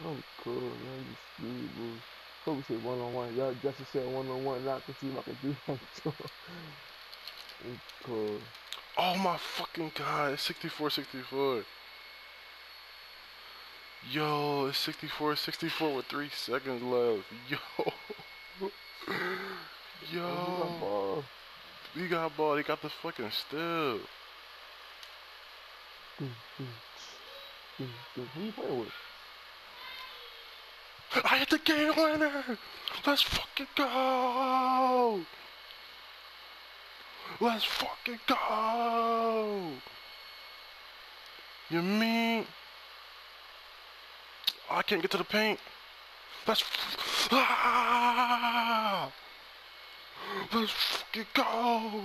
I'm cool, man. You screwed, bro. Kobe said one on one. Y'all Justin said one on one. I can see if I can do that. I'm cool. Oh my fucking god, it's 64 64. Yo, it's 64 64 with three seconds left. Yo. Oh, Yo. ball. He got ball, he got the fucking mm. Who you playing with? I hit the game winner! Let's fucking go! Let's fucking go! You mean? I can't get to the paint. Let's ah! Let's fucking go!